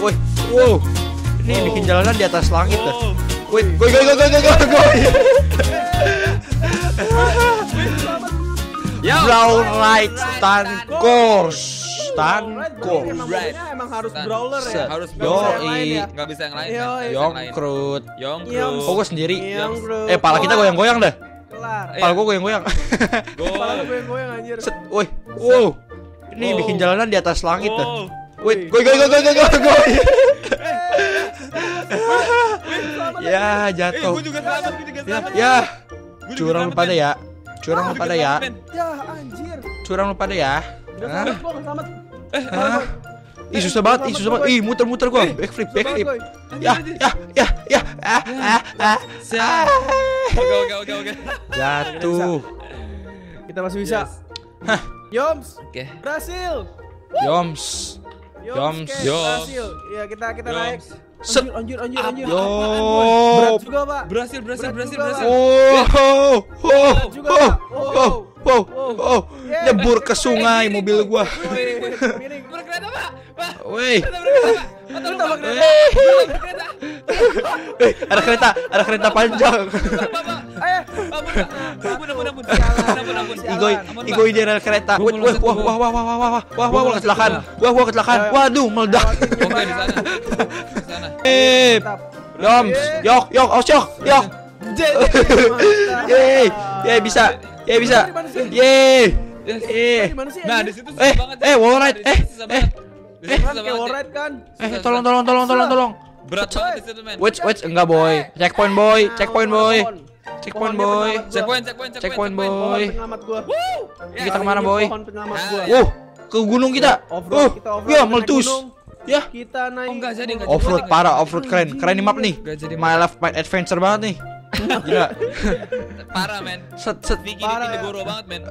Woi, wow. Ini Wow. bikin jalanan di atas langit dah. Woi, goi goi goi goi goi goi, goi. Yo. Brown right stand course. Berarti course. Emang Right. mobilnya emang harus brawler ya. Harus brawler. Yang lain i. ya. Nggak bisa yang lain. Oh, gue sendiri. Eh, pala kita goyang-goyang dah. Kelar. Pala gue goyang-goyang. Kepala Go. gue goyang anjir. Set, woi, wow. Ini bikin jalanan di atas langit dah. Goi goi goi goi goi, goi. Selamat Ya, Eh, jatuh. gue juga selamat, gue juga selamat. Ya, curang lu pada ya. Curang lu pada ya. Ya anjir. Curang lu pada ya. Udah selamat gua nggak selamat. Hah? Ih susah banget, ih susah banget. Ih muter-muter gua. Backflip, Susah banget, backflip. Goy. Ya, ya, ya, ya. Ah, ah, ah. Oke, oke, oke, oke. Jatuh. Kita masih bisa. Hah. Yoms, Oke. berhasil. Yoms. Yoms. Yoms, Kes, Yoms. berhasil. Ya kita kita Yoms. naik. Set. Anjir, anjir, anjir, anjir. Yo. Berat juga, Pak. Berhasil, berhasil, berhasil, berhasil. Oh, oh, oh, oh, oh, oh, oh. Yeah. Nyebur ke sungai mobil gua. Berkereta, Pak. Pak. Woi. Kereta berkereta, Pak. berkereta. Eh, eh, ada kereta, ada kereta panjang. Igoi. Igoi di rel kereta. Wah, wah, wah, wah, wah, wah, wah, wah, wah, wah, kecelakaan. Wah, wah, kecelakaan. Waduh, meledak. Oke, di sana. Di sana. Eh, Eh. yok, yok, aus, yok, yok. Mantap. Yeay, yeay bisa, yeay bisa. Yeay. Eh? Nah, di situ susah Eh, banget. eh, wallride, situ eh, eh, wallride kan? eh, tolong, tolong, tolong, tolong, tolong. Berat banget di situ, men. Wait, wait, enggak boy. Checkpoint boy, checkpoint boy, checkpoint boy. Checkpoint, checkpoint, Checkpoint, boy. Pohon penyelamat gua. Kita ke mana, Ini boy? Pohon penyelamat Ah. gua. Wuh, ke gunung kita. Offroad, Oh, kita offroad, ya meletus. Ya, Kita naik. Oh, enggak jadi, enggak offroad parah, offroad keren, keren nih map nih. Gak jadi My life, my adventure banget nih. Gila. parah, men. Set, set. Parah, ini ya. goro banget, men.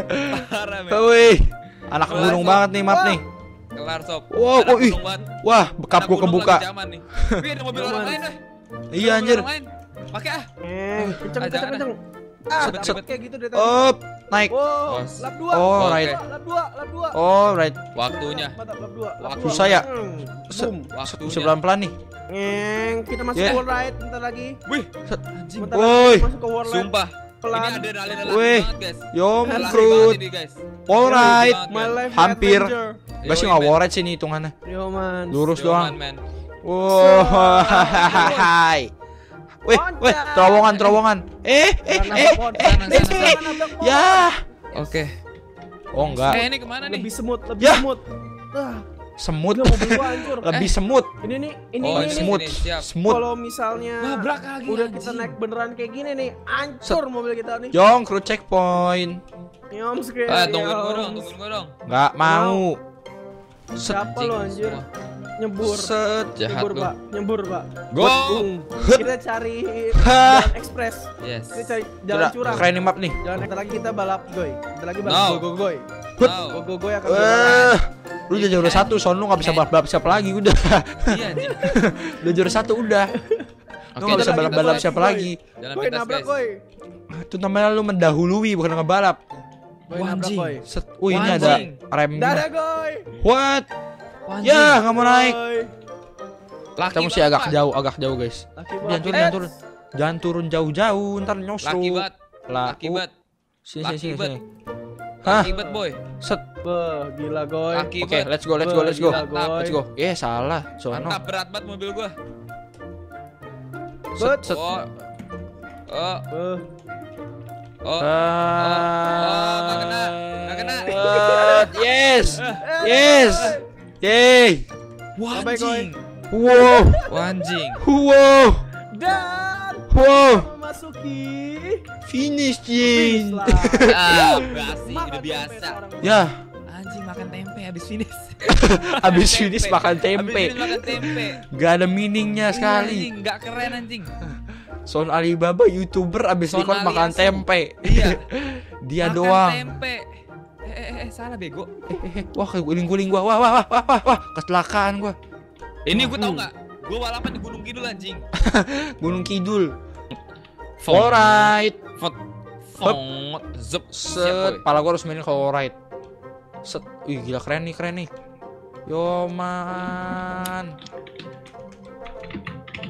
Parah, men. Wih, anak gunung banget nih map nih. Kelar, sob. Wow, oh, ih. Wah, bekap gua kebuka. lagi zaman nih. Wih, ada mobil orang Zaman. lain, weh. Iya Ada anjir. Pakai ah. Eh, kenceng, Ah, kenceng. Ah, Set, kayak gitu deh tadi. Up, naik. Lap. Oh, lap right. Lap. Oh, right. Waktunya. Waktu. Susah ya? Waktunya. bisa pelan-pelan nih. Ngeng, kita masuk Yeah. ke wall ride bentar lagi. Wih, Set. anjing. Woi. masuk ke wall. Sumpah. Pelan. Ini lagi Wih. banget, guys. Yom krut. banget, life Hampir. Gak sih it sih nih hitungannya. Yo man. Lurus Yo, doang. man, man. Wow, hai. Wih, wih, terowongan, terowongan. Eh, eh, eh, eh, eh, eh. Ya. Oke. Oh enggak, Eh, ini ke mana nih? Lebih semut, lebih Ya. semut. Ah, semut. gila mobil gua hancur. Lebih semut. Ini nih, ini Oh, ini, ini nih. Semut. Semut. Kalau misalnya Nabrak lagi, udah kita naik beneran kayak gini nih, hancur mobil kita nih. Jong, crew checkpoint. Nyom sekali. Eh, tungguin gua dong, tungguin gua dong. Nggak mau. Set. Siapa lo anjir? Nyebur. Set. Jahat Nyebur. Pak. Nyebur, Pak. Go. Kita cari jalan ekspres. Yes. Kita cari jalan curang. keren map nih. Jalan kita lagi kita balap goy. Kita lagi No. balap go go goy. Go go goy akan Eh, berbalap. lu udah juara satu, son lu nggak bisa balap balap siapa lagi udah. Iya, anjing. udah juara satu udah. Lu nggak bisa jalan balap kita balap lagi, siapa lagi. Pintas, nabrak. Itu namanya lu mendahului bukan ngebalap. Goy Wah, nabrak anjing. goy. Set. Wih, ini ada rem. Dadah goy. What? Anjing. Ya, nggak mau naik. Laki Kita mesti agak jauh, agak jauh guys. Laki Jangan turun, jangan turun. Jangan turun jauh-jauh, ntar Laki nyosro. banget. Lah, Laki uh, banget. Sini, Laki sini, sini, sini. Hah? Laki banget, boy. Set. Beh, gila goy. Laki Oke, banget. let's go, let's go, let's go. Gila. Let's go. Eh, salah. Sono. Mantap berat banget mobil gua. Set, set. Oh. Oh, oh. Ah. nggak kena, nggak kena. Set. Yes. Yes. Yay. Wah, Bye-bye, anjing. Wow. Wah, anjing. Wow. Dan Wow. memasuki Finish, finish Jin. lah. Ah, basi, udah biasa. Ya, Anjing makan tempe habis finish. habis finish makan Habis tempe. finish makan tempe. Gak ada meaningnya Iya, sekali. Anjing, enggak keren anjing. Son Alibaba youtuber abis Son makan tempe. Iya. Dia Makan doang. tempe. Eh, eh, eh, salah bego. Eh, eh, eh, wah guling-guling gua. Wah, wah, wah, wah, wah, wah. Kecelakaan gua. Ini gue tau Hmm. nggak? Gue balapan di Gunung Kidul anjing. Gunung Kidul. Alright. Fot. Fong. Zup. Set, pala gua harus mainin ke alright. Set. Wih, gila keren nih, keren nih. Yo man.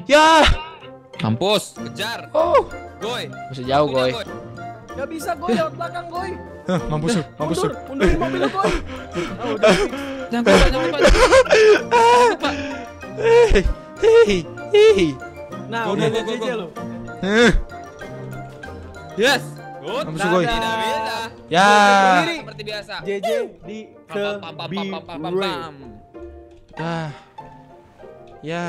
Ya. Mampus, kejar. Oh. Goy. Masih jauh, Goy. Gak bisa Goy lewat belakang Goy. Hah, mampus lu, mampus lu. Mundur, mundurin mobilnya Goy. Ah, udah. Jangan lupa, jangan lupa. Jangan lupa. Hei, hei, hei. Nah, Go, udah go, go, go. lu. Eh, Yes. Good. Mampus lu, Goy. Tidak bisa. Ya. Seperti biasa. JJ di ke Pam, pam, pam, pam, pam, pam, pam, pam. Ya.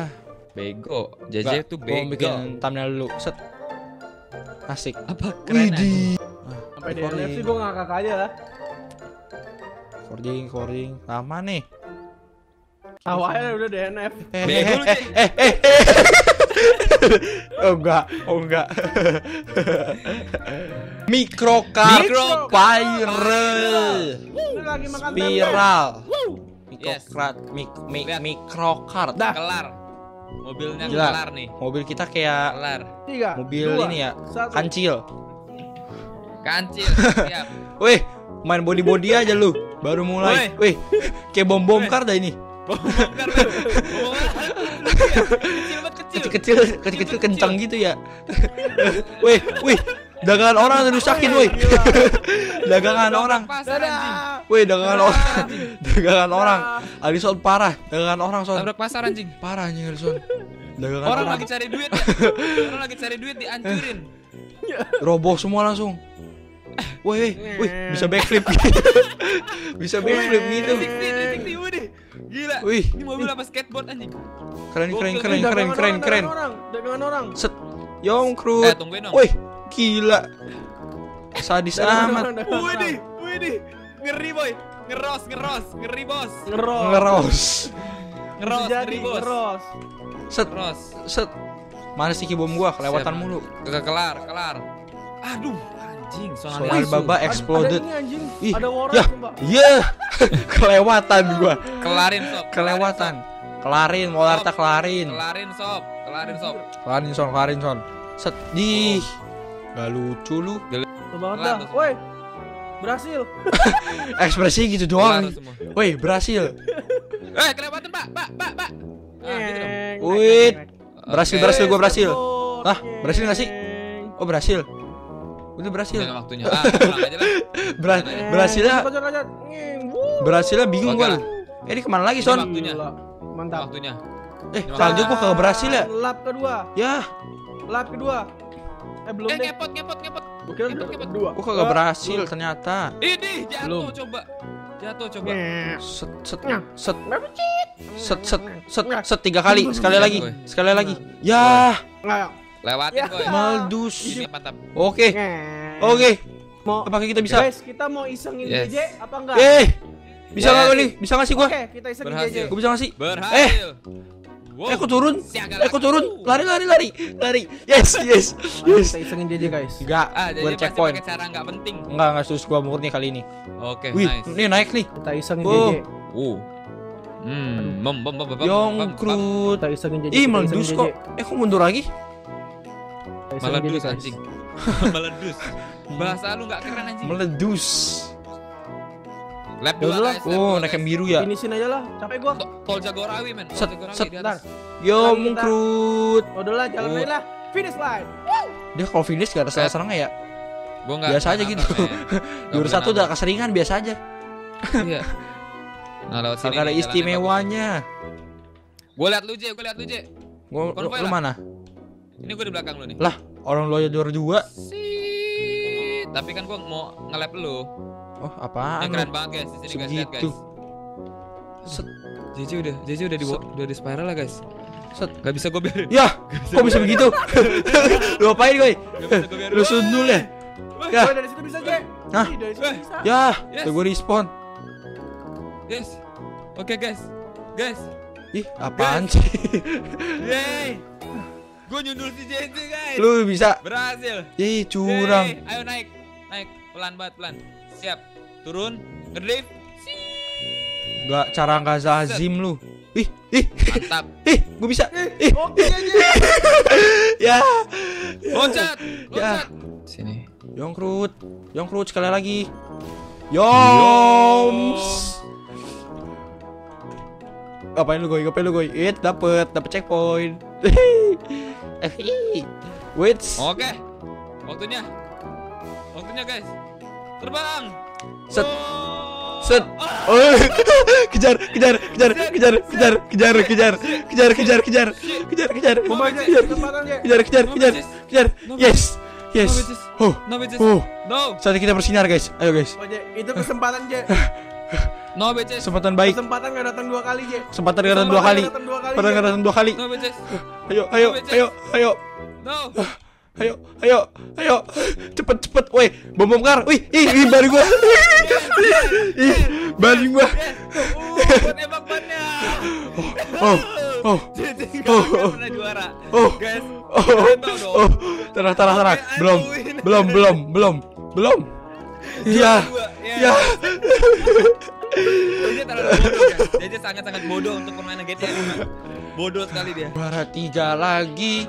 Ya. Bego. Nggak, JJ tuh gua mau bego. bikin thumbnail dulu. Set. Asik. Apa keren. Widih. Sampai di. NFC gue ngakak aja lah. Recording, recording. Lama nih. Awalnya udah DNF. Eh, Bego lu, eh, eh, eh, eh. oh enggak, oh enggak. Microcard Microcard. viral. Lu lagi makan tempe. Spiral. Yes. Microcard, mic, mic, Lihat. microcard. Dah. Kelar. Mobilnya Gila. kelar nih. Mobil kita kayak Kelar. Tiga. mobil dua, ini ya, Satu. kancil. Kancil. Siap. Weh, main body body aja lu. Baru mulai. Weh, kayak bom bom kar dah ini. Kecil banget kecil. Kecil kecil kecil kecil kencang gitu ya. Weh, weh, dagangan orang dirusakin weh. dagangan orang. Weh, dagangan orang. dagangan orang. Alison parah. Dagangan orang son. Tabrak pasar anjing. Parah anjing Alison. Dagangan Orang orang. lagi cari duit ya. Orang lagi cari duit dihancurin. Roboh semua langsung. Weh, weh, weh, bisa backflip gitu. bisa backflip gitu. 360, 360, Wih. Gila. Wih. Ini mobil apa skateboard anjing? Keren keren keren keren keren keren. Dagangan orang, dagangan orang. Set. Yong Eh, krut. tungguin dong. Wih, gila. Sadis amat. Widih, widih. Ngeri boy. Ngeros, ngeros, ngeri bos. Ngeros. Ngeros. Ngeros, ngeri bos. ngeros. Set Ngeros. set. Mana sih kibom gua kelewatan Siap. mulu. Kagak kelar, kelar. Aduh, anjing, Soal soalnya Alibaba Ada- exploded. Ada ini anjing. Ih, Ada warna ya. Iya. kelewatan gua. kelarin sob. Kelewatan. Kelarin, mau larta kelarin. Kelarin sob, kelarin sob. Kelarin son, kelarin son. Set. Di. Gak lucu lu. Tuh banget dah. Woi. Berhasil. Ekspresi gitu doang. Woi, berhasil. Eh, kelewatan, Pak. Pak, Pak, Pak. Ah, gitu ngeng. Berhasil, berhasil gua berhasil. Hah, berhasil nggak sih? Oh, berhasil. Udah berhasil. Dengan waktunya. Ah, aja lah. Ber- berhasilnya berhasilnya bingung gua. lah. Eh, ini ke mana lagi, Son? waktunya. Mantap. Waktunya. Eh, lanjut gua kagak berhasil ya? Lap kedua. Ya, Lap kedua. Eh belum Eh, deh. ngepot, ngepot, ngepot. Gua kira ngepot, ngepot. kedua. gua kagak berhasil ternyata. Ini jatuh Belum. coba. Jatuh coba. Set set set set set set set tiga kali, sekali lagi, sekali lagi. Ya. Lewatin Ya. gue. maldus. Oke, oke. Mau Apakah kita bisa? Guys, kita mau isengin Yes. JJ apa enggak? Eh, bisa Yes. nggak nih? Bisa nggak sih gua? Oke, kita isengin Berhasil. JJ. Gua bisa nggak sih? Berhasil. Wow. Eh, aku turun. Eh, aku turun. Lari, lari, lari, lari. Yes, yes, yes. kita isengin JJ guys. Enggak, Ah, jadi gua checkpoint. pakai cara nggak penting. Enggak, enggak sus gua murni kali ini. Oke, Wih, nice. ini naik nih. Kita isengin Oh. JJ. Uh. Hmm, bom bom bom bom. bom, bom, Yong bom. krut. Kita isengin JJ. Ih, isengin kok. Eh, kok mundur lagi? Meledus anjing. Meledus. Bahasa lu nggak keren anjing. Meledus. Lap Ya dua guys. lap Oh, naik yang biru ya. Finisin aja lah. Capek gua. To- Tol Jagorawi men. Set, set. Yo, kita- mengkrut. Udah lah, jalan Oh. aja lah. Finish line. Dia kalau finish gak ada salah-salahnya ya. Gua nggak Biasa aja gitu. boleh satu udah keseringan biasa aja. Iya. Nah, lewat sini. Ada istimewanya. Gua liat lu, Je. Gua liat lu, Je. Gua lu, lah. mana? Ini gua di belakang lu nih. Lah, orang lu aja juara dua. Sih. Tapi kan gua mau nge-lap lu. Oh, Ini apaan? keren banget guys di sini guys, lihat guys. Set, JJ udah, JJ udah di Set. udah di spiral lah guys. set. Gak bisa gue biarin. Ya, kok bisa begitu? lu apain, gue? Bisa. Lu sundul ya? Ya. Dari situ bisa, Je. Hah? Dari situ bisa. Ya, Yes. gue respawn. Yes. Oke guys. Guys. Ih, apaan sih? Yeay. Gue nyundul si JJ guys. lu bisa. Berhasil. Ih, curang. Yeay. Ayo naik. Naik. Pelan banget pelan. Siap. Turun. Ngedrift. Gak cara nggak zazim lu. Ih, ih, Mantap. ih, gue bisa. Ih, Oke, ya. Loncat. Ya. Loncat. Sini. Yongkrut, Yongkrut sekali lagi. Yoms. Ngapain lu goy? Ngapain lu goy? It dapet, dapet checkpoint. FI. Wait. Oke. Waktunya. Waktunya guys. Terbang. Set. Oh. Set. Oh. kejar, kejar, kejar, kejar, kejar, kejar, kejar, kejar, kejar, kejar, kejar, kejar, kejar, kejar, kejar, kejar, kejar. Yes, yes. Oh, oh. No. Saatnya kita bersinar guys. Ayo guys. Oh, itu kesempatan, Je. No bitches. Kesempatan baik. Kesempatan gak datang dua kali, Je. Kesempatan gak datang dua kali. Kesempatan gak datang dua kali. No bitches. Ayo, ayo, ayo, ayo. No. Ayo, ayo, ayo, cepet, cepet, woi, bom bom kar, wih, ih, ih, balik gua, ih, balik gua, oh, oh, Oh, oh. oh, Guys. oh, dong. oh, tenang, tenang, tenang, belum, belum, belum, belum, belum, iya, Dua, ya, Dia terlalu bodoh guys. Dia sangat-sangat bodoh untuk permainan GTA 5. Bodoh sekali dia. juara tiga lagi,